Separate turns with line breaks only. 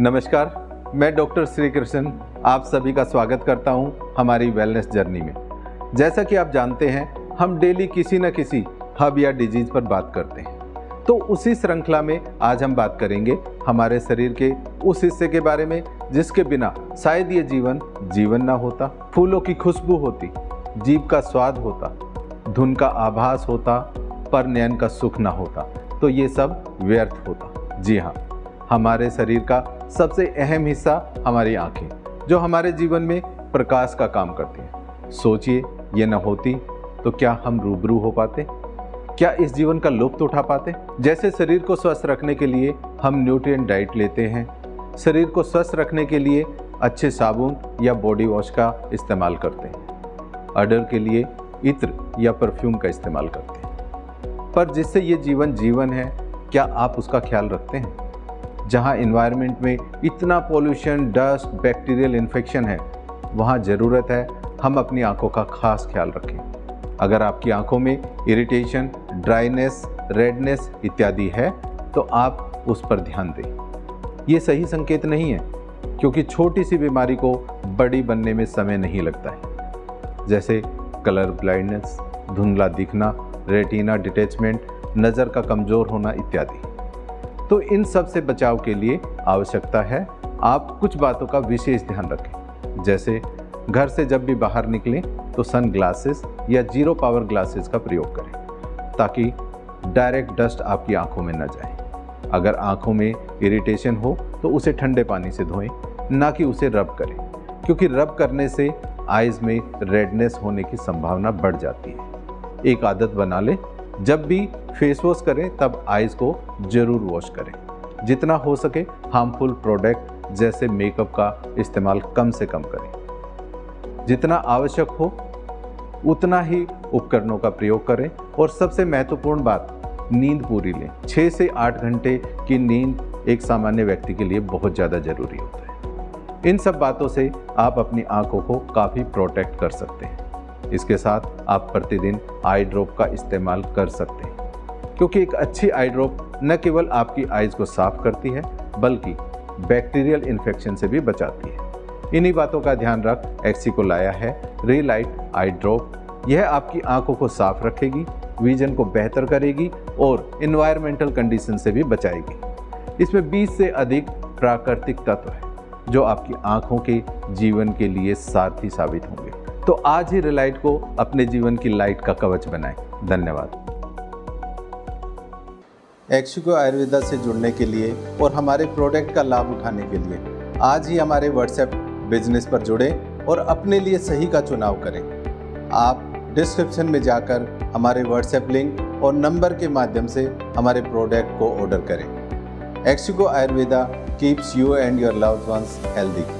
नमस्कार, मैं डॉक्टर श्री कृष्ण आप सभी का स्वागत करता हूँ हमारी वेलनेस जर्नी में। जैसा कि आप जानते हैं, हम डेली किसी न किसी हब या डिज़ीज़ पर बात करते हैं। तो उसी श्रृंखला में आज हम बात करेंगे हमारे शरीर के उस हिस्से के बारे में, जिसके बिना शायद ये जीवन जीवन ना होता। फूलों की खुशबू होती जीव का स्वाद होता, धुन का आभास होता, पर नयन का सुख ना होता। तो ये सब व्यर्थ होता। जी हाँ हमारे शरीर का सबसे अहम हिस्सा हमारी आँखें, जो हमारे जीवन में प्रकाश का काम करती हैं। सोचिए, ये न होती तो क्या हम रूबरू हो पाते? क्या इस जीवन का लुप्त उठा पाते? जैसे शरीर को स्वस्थ रखने के लिए हम न्यूट्रिएंट डाइट लेते हैं, शरीर को स्वस्थ रखने के लिए अच्छे साबुन या बॉडी वॉश का इस्तेमाल करते हैं। अडर के लिए इत्र या परफ्यूम का इस्तेमाल करते हैं। पर जिससे ये जीवन जीवन है, क्या आप उसका ख्याल रखते हैं? जहाँ इन्वायरमेंट में इतना पोल्यूशन डस्ट बैक्टीरियल इन्फेक्शन है, वहाँ ज़रूरत है हम अपनी आँखों का खास ख्याल रखें। अगर आपकी आँखों में इरिटेशन ड्राइनेस रेडनेस इत्यादि है तो आप उस पर ध्यान दें। ये सही संकेत नहीं है, क्योंकि छोटी सी बीमारी को बड़ी बनने में समय नहीं लगता है। जैसे कलर ब्लाइंडनेस धुंधला दिखना रेटिना डिटेचमेंट नज़र का कमज़ोर होना इत्यादि। तो इन सबसे बचाव के लिए आवश्यकता है, आप कुछ बातों का विशेष ध्यान रखें। जैसे, घर से जब भी बाहर निकलें तो सन ग्लासेस या ज़ीरो पावर ग्लासेस का प्रयोग करें, ताकि डायरेक्ट डस्ट आपकी आँखों में न जाए। अगर आँखों में इरिटेशन हो तो उसे ठंडे पानी से धोएँ, ना कि उसे रब करें, क्योंकि रब करने से आइज़ में रेडनेस होने की संभावना बढ़ जाती है। एक आदत बना लें जब भी फेस वॉश करें, तब आइज़ को ज़रूर वॉश करें। जितना हो सके हार्मफुल प्रोडक्ट जैसे मेकअप का इस्तेमाल कम से कम करें। जितना आवश्यक हो, उतना ही उपकरणों का प्रयोग करें। और सबसे महत्वपूर्ण बात, नींद पूरी लें। छः से आठ घंटे की नींद एक सामान्य व्यक्ति के लिए बहुत ज़्यादा ज़रूरी होता है। इन सब बातों से आप अपनी आँखों को काफ़ी प्रोटेक्ट कर सकते हैं। इसके साथ आप प्रतिदिन आई ड्रॉप का इस्तेमाल कर सकते हैं। क्योंकि एक अच्छी आई ड्रॉप न केवल आपकी आइज़ को साफ़ करती है, बल्कि बैक्टीरियल इन्फेक्शन से भी बचाती है। इन्हीं बातों का ध्यान रख एक्सी को लाया है रीलाइट आई ड्रॉप यह आपकी आँखों को साफ़ रखेगी विजन को बेहतर करेगी और इन्वायरमेंटल कंडीशन से भी बचाएगी। इसमें 20 से अधिक प्राकृतिक तत्व है, जो आपकी आँखों के जीवन के लिए सारथी साबित होंगे। तो आज ही रिलाइट को अपने जीवन की लाइट का कवच बनाएँ। धन्यवाद। एक्शिको आयुर्वेदा से जुड़ने के लिए और हमारे प्रोडक्ट का लाभ उठाने के लिए आज ही हमारे व्हाट्सएप बिज़नेस पर जुड़ें और अपने लिए सही का चुनाव करें। आप डिस्क्रिप्शन में जाकर हमारे व्हाट्सएप लिंक और नंबर के माध्यम से हमारे प्रोडक्ट को ऑर्डर करें। Ixigo Ayurveda keeps you and your loved ones healthy